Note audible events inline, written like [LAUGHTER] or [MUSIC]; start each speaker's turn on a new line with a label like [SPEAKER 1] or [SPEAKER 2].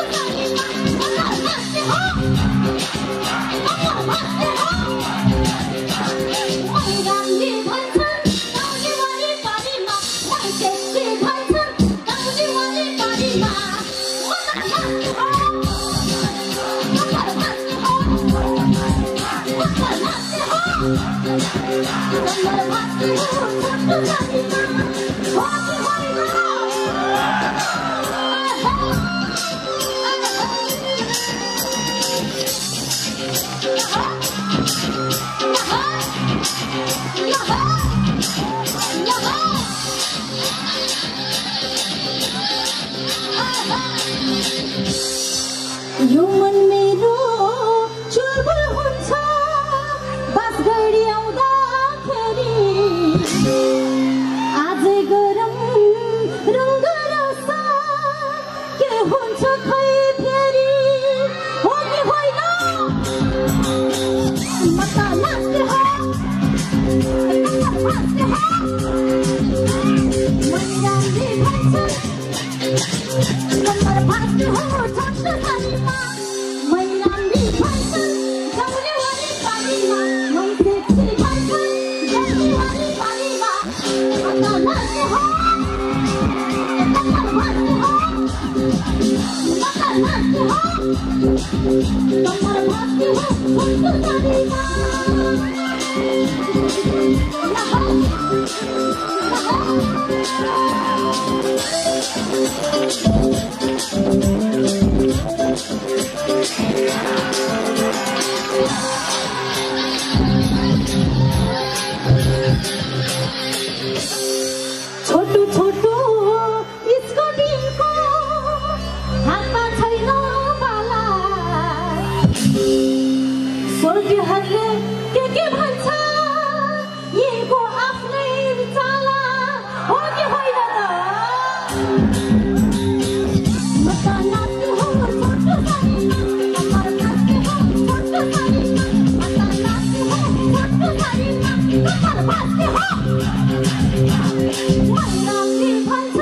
[SPEAKER 1] Okay. [LAUGHS] Oh! Yeah. 慢慢的喝慢慢的品